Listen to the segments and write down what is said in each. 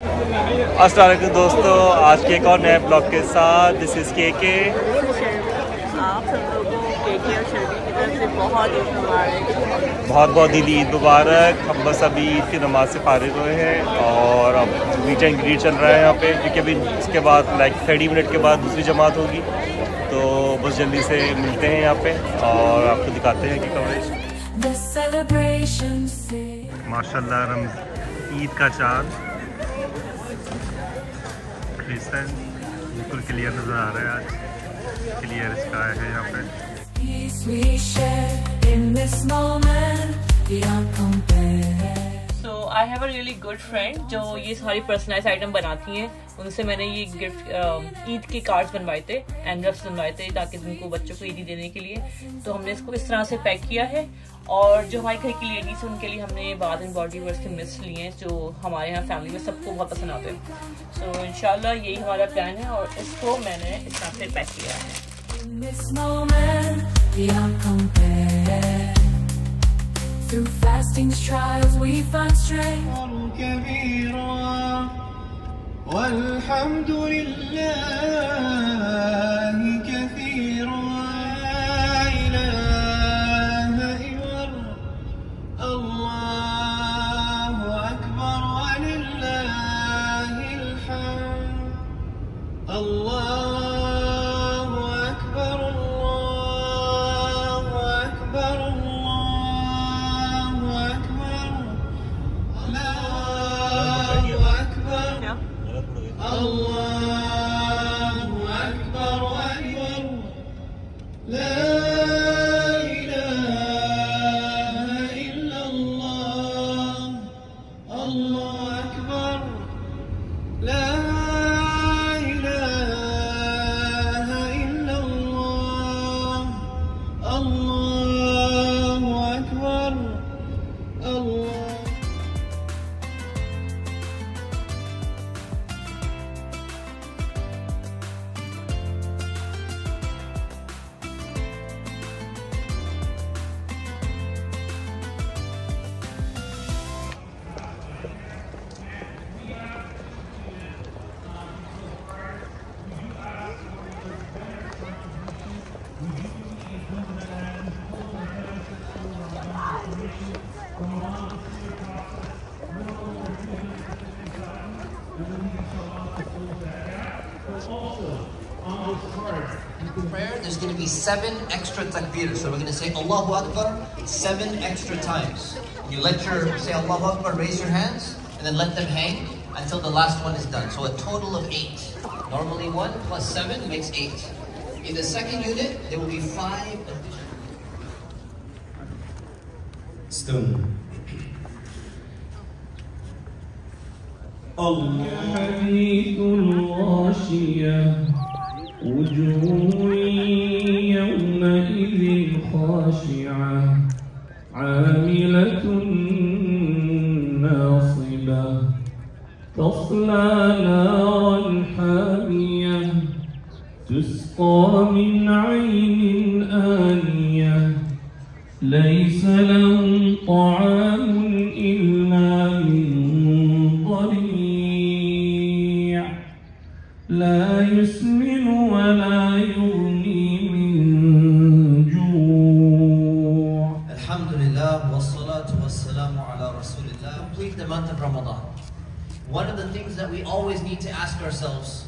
अस्सलाम दोस्तों आज के एक और नए ब्लॉग के साथ दिस इज़ के के आप सब लोगों को केके और शर्मी की तरफ़ से बहुत ईद मुबारक। बहुत बहुत दीदी ईद मुबारक। हम बस अभी ईद की नमाज़ से फारिग हुए हैं और अब मीट एंड ग्रीट चल रहा है यहाँ पे क्योंकि अभी इसके बाद लाइक थर्टी मिनट के बाद दूसरी जमात होगी। तो बस जल्दी से मिलते हैं यहाँ पे और आपको दिखाते हैं कि कवरेज माशाल्लाह ईद का चाँद क्रिसन बिल्कुल क्लियर नज़र आ रहा है आज। क्लियर स्काई है यहाँ पे। I have a really good friend जो ये सारी पर्सनलाइज आइटम बनाती हैं। उनसे मैंने ये गिफ्ट ईद के कार्ड्स बनवाए थे एनवलप्स बनवाए थे ताकि उनको बच्चों को ईदी देने के लिए। तो हमने इसको इस तरह से पैक किया है। और जो हमारे घर की लेडीज़ है, उनके लिए हमने बाद एंड बॉडी वर्स के मिस लिए हैं, जो हमारे यहाँ फैमिली में सबको बहुत पसंद आते हैं। सो इनशाला यही हमारा प्लान है और इसको मैंने इस तरह से पैक किया है। Through fasting's trials we find strength. كبيرا والحمد لله الله أكبر أكبر. لا إله إلا الله. الله أكبر. الله. الله أكبر. الله prayer, there's going to be seven extra takbir. So we're going to say Allahu Akbar seven extra times. You let your, say Allahu Akbar, raise your hands, and then let them hang until the last one is done. So a total of eight. Normally one plus seven makes eight. In the second unit, there will be five استون حديث الغاشية وجوه يومئذ خاشعة عاملة ناصبة تصلى نارا حامية. تسقى من عين آنية ليس لهم طعام إلا من ضريع لا يسمن ولا يغني من جوع Alhamdulillah, wassalatu wassalamu ala rasulillah. Complete the month of Ramadan. One of the things that we always need to ask ourselves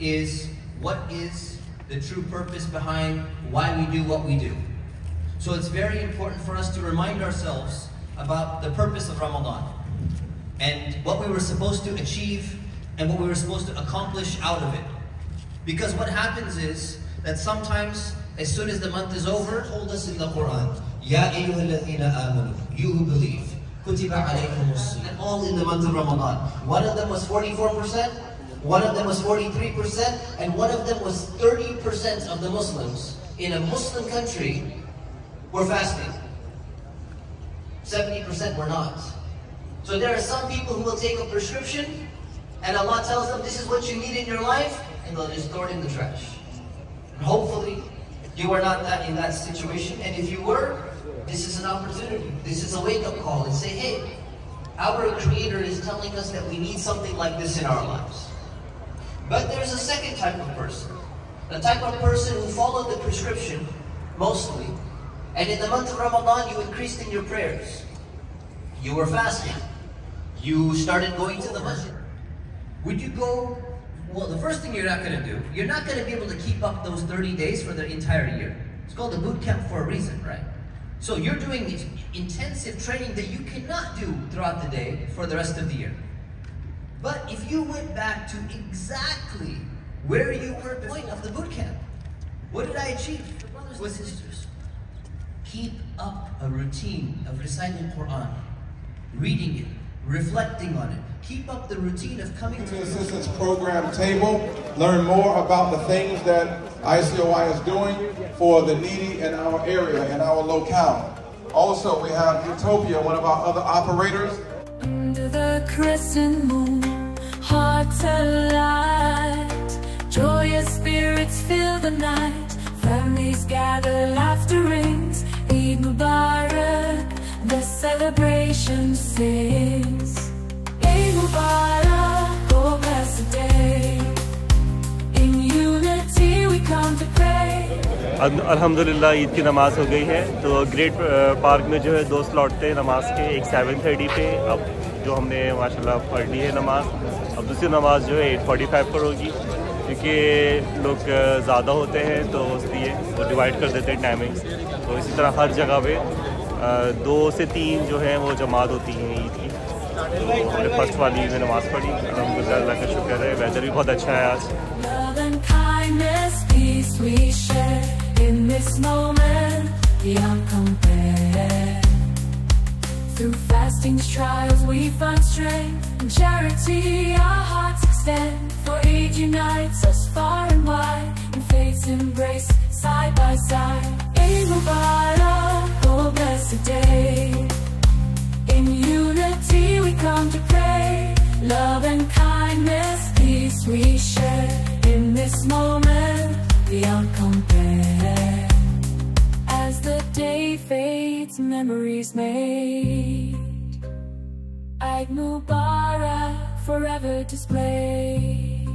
is what is the true purpose behind why we do what we do? So it's very important for us to remind ourselves about the purpose of Ramadan and what we were supposed to achieve and what we were supposed to accomplish out of it. Because what happens is that sometimes, as soon as the month is over, told us in the Quran, Ya ayyuhalladhina amanu, you who believe, kutiba alaykumus and all in the month of Ramadan. One of them was 44%, one of them was 43%, and one of them was 30% of the Muslims in a Muslim country were fasting. 70% were not. So there are some people who will take a prescription and Allah tells them this is what you need in your life and they'll just throw it in the trash. Hopefully you are not that in that situation and if you were, this is an opportunity. This is a wake-up call and say, hey, our Creator is telling us that we need something like this in our lives. But there's a second type of person. The type of person who followed the prescription, mostly, and in the month of Ramadan you increased in your prayers. You were fasting. You started going to the masjid. Would you go? Well, the first thing you're not going to do, you're not going to be able to keep up those 30 days for the entire year. It's called a boot camp for a reason, right? So you're doing intensive training that you cannot do throughout the day for the rest of the year. But if you went back to exactly where you were at the point of the boot camp, what did I achieve? Brothers and sisters, keep up a routine of reciting Quran, reading it, reflecting on it. Keep up the routine of coming to the Assistance Program table. Learn more about the things that ICOI is doing for the needy in our area, in our locale. Also, we have Utopia, one of our other operators. Under the crescent moon, hearts alight, joyous spirits fill the night. Families gather, laughter rings. Eid Mubarak, the celebration sings. Eid Mubarak, oh blessed day. In unity we come to pray. अल्हम्दुलिल्लाह ईद की नमाज़ हो गई है तो great park में जो है दो स्लॉट थे नमाज़ के एक सेवन थर्टी पे अब जो हमने माशाल्लाह पढ़ ली है नमाज़ अब दूसरी नमाज़ जो है एट फोर्टी फाइव पर होगी, क्योंकि लोग ज़्यादा होते हैं तो इसलिए वो डिवाइड कर देते हैं टाइमिंग्स तो इसी तरह हर जगह पे दो से तीन जो है वो जमात होती हैं ईद की। तो हमने फ़र्स्ट वाली में नमाज़ पढ़ी अलहमदिल्ला अल्लाह का शुक्र है वेदर भी बहुत अच्छा है आज। Through fastings, trials, we find strength and charity. Our hearts extend, for Eid unites us far and wide. In faith's embrace, side by side. Eid Mubarak, oh blessed day. In unity we come to pray. Love and kindness, peace we share. In this moment, beyond compare. Fades, memories made. Eid Mubarak, forever displayed.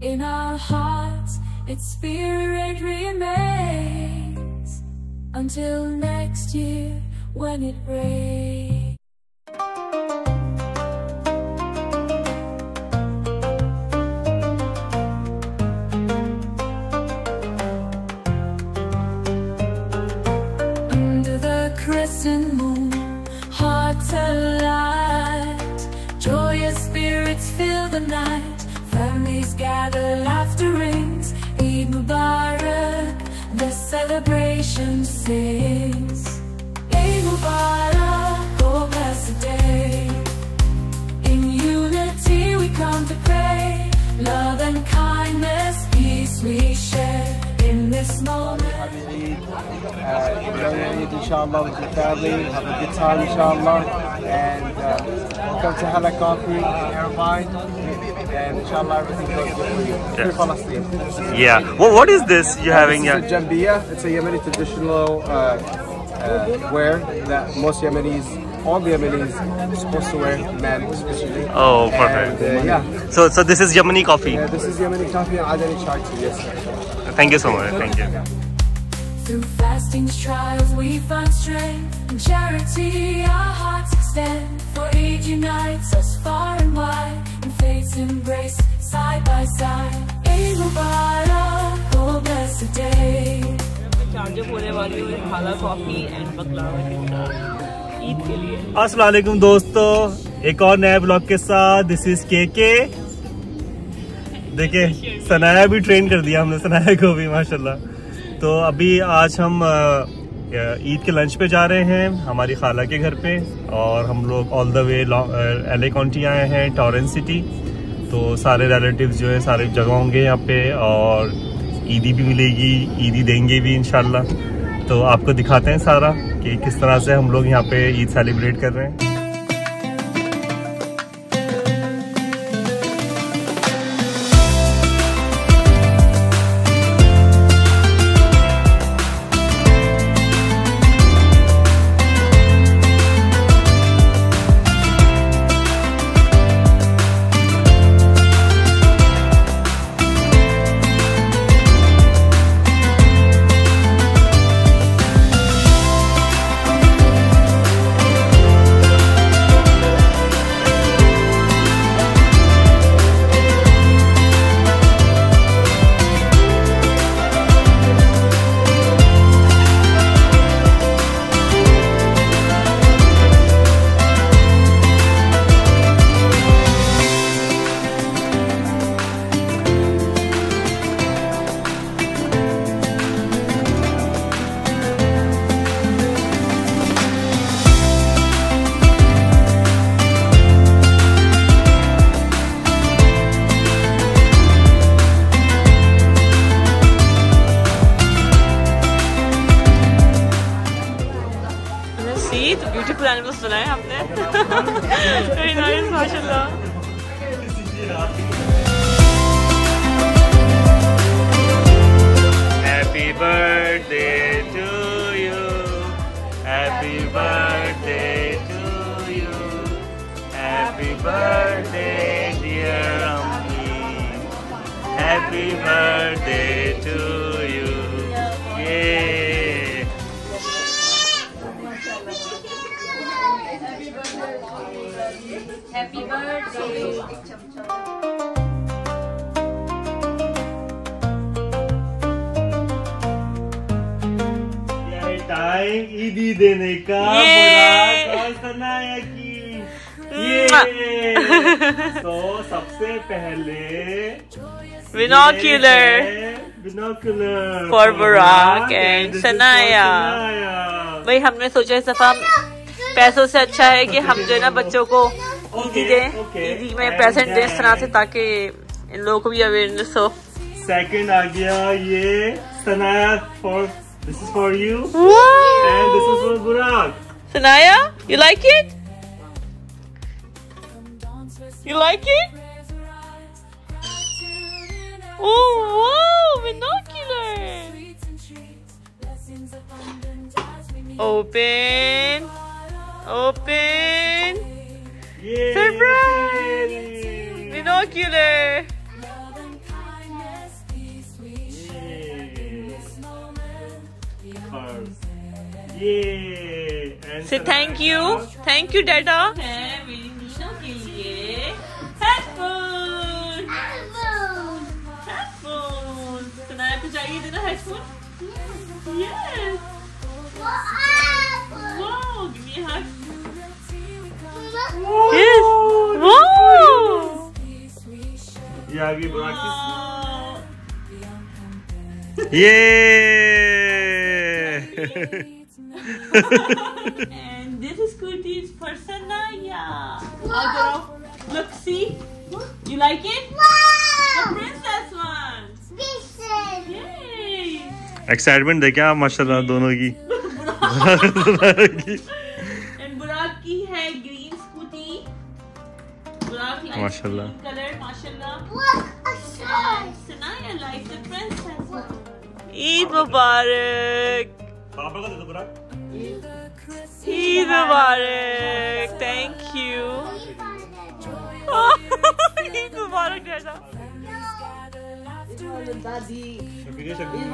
In our hearts, its spirit remains. Until next year, when it rains. Gather, laughter rings. Eid Mubarak, the celebration sings. Eid Mubarak, oh blessed day. In unity we come to pray. Love and kindness, peace we share in this moment. uh, enjoy your Eid inshallah with your family, have a good time inshallah, and uh, welcome to Hala Coffee in Irvine, and inshallah everything goes good for you. Free Palestine. Yeah. What, what is this you're having? This is a Jambiya, it's a Yemeni traditional uh, uh, wear that most Yemenis, all the Yemenis, are supposed to wear, men especially. Oh, perfect. And, uh, yeah. So, so this is Yemeni coffee. yeah, this is Yemeni coffee and Adeni chai tea, yes sir. Thank you so much. Thank you. Through fastings, trials, we find strength and charity. Our hearts extend, for Eid unites us far and wide. In faith's embrace, side by side. Eid Mubarak, oh blessed day. वालेकुम दोस्तों एक और नए blog के साथ this is के के देखिए सनाया भी ट्रेन कर दिया हमने सनाया को भी माशाल्लाह तो अभी आज हम ईद के लंच पे जा रहे हैं, हमारी खाला के घर पे, और हम लोग all the way L county आए हैं टॉरेंस सिटी तो सारे रिलेटिव्स जो हैं, सारे जगह होंगे यहाँ पे, और ईदी भी मिलेगी, ईदी देंगे भी इन तो आपको दिखाते हैं सारा कि किस तरह से हम लोग यहाँ पे ईद सेलिब्रेट कर रहे हैं। Happy birthday to you. Happy birthday to you. Happy birthday, dear Ami. Happy birthday to you. Happy birthday. Time ईदी देने का ये। बुराक की ये तो सबसे पहले Binocular. बिनोकुलर For Burak and Sanaya. भाई हमने सोचा इस दफ़ा पैसों से अच्छा है कि हम जो है ना बच्चों को ईदी दें okay. ईदी में And प्रेजेंट दें इस तरह से then- ताकि इन लोगों को भी अवेयरनेस हो सेकंड आ गया ये Sanaya for this is for you and this is for बुराक Sanaya, you like it? You like it? Oh, wow, binocular. Open. Open. Surprise! Yay. Binocular! Yay! Say thank you. Thank you, Dada. Headphone. Headphone. Can I have to headphone? Yes. yes. Yes wow ये आ गई बुराक की ये and this scooty is for Sanaya Agaro look see you like it the princess one yay excitement देखे आप माशाल्लाह दोनों की बुराक की है ग्रीन स्कूटी। माशाल्लाह। माशाल्लाह। ईद मुबारक। थैंक यू मुबारक। दादी शुक्रिया शुक्रिया